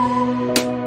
Música